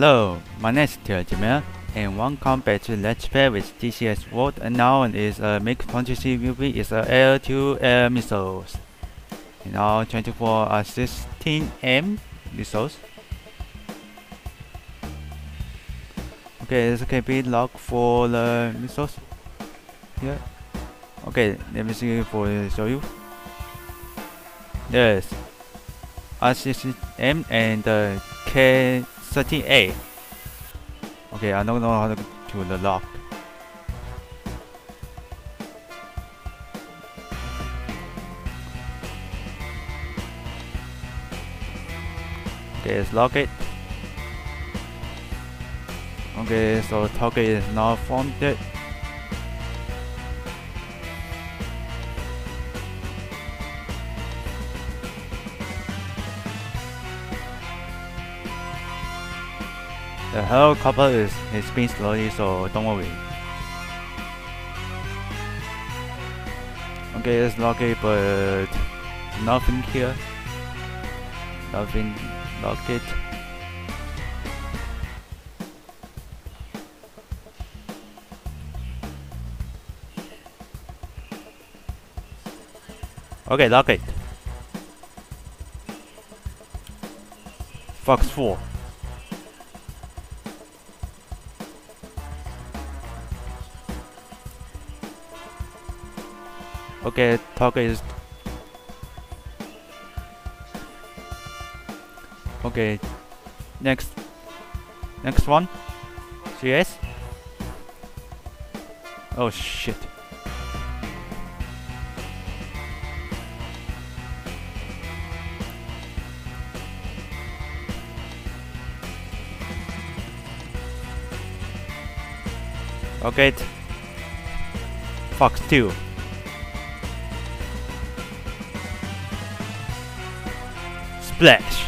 Hello, my name is Jamil, and welcome back to Let's Play with DCS World and now is a MiG-23 UB is a air-to-air missiles. And now 24 are 16M missiles. Okay, this can be log for the missiles. Here. Okay, let me see for show you. Yes. R60M and the K 13A. Okay, I don't know how to do the lock. Okay, let's lock it. Okay, so target is now formed The helicopter is, is spin slowly, so don't worry. Okay, it's lucky, but nothing here. Nothing, lock it. Okay, lock it. Fox 4. Okay, target is Okay. Next next one. CS. Oh shit. Okay. Fox 2. Splash.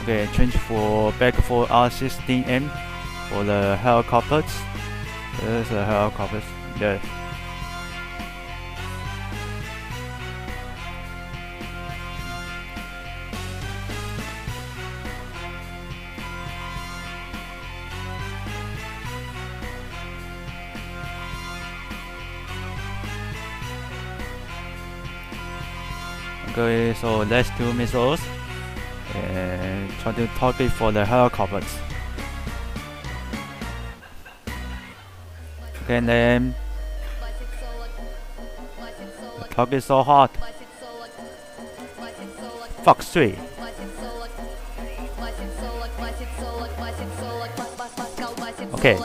Okay, change for back for R60M for the helicopters. There's the helicopters. Yeah. Okay, so let's do missiles and try to target for the helicopters. Okay, then the target so hot. Fox 3. Okay.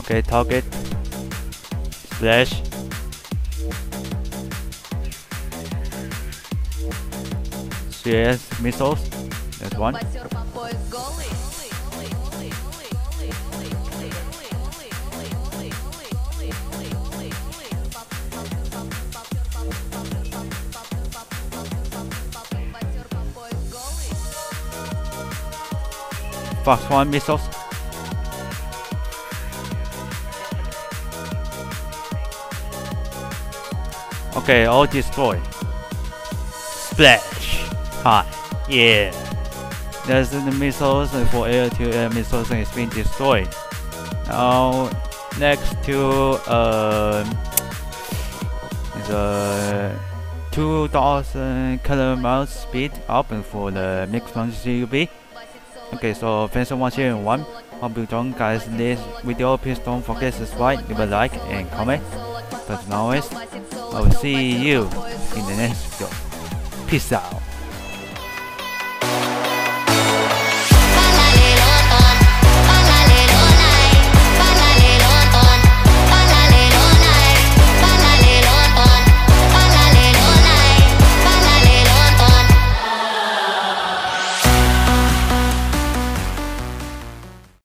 Okay, target. Slash. CS missiles. That's one. Fox 1 missiles. Okay, all destroy. Splash! Hi, yeah. There's the missiles for air-to-air missiles is being destroyed. Now, next to uh, the 2000 kilometers speed up for the MiG-23 UB. Okay, so thanks for watching one. Hope you enjoyed guys this video. Please don't forget to subscribe, leave a like and comment. But as always, I will see you in the next video. Peace out.